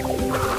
you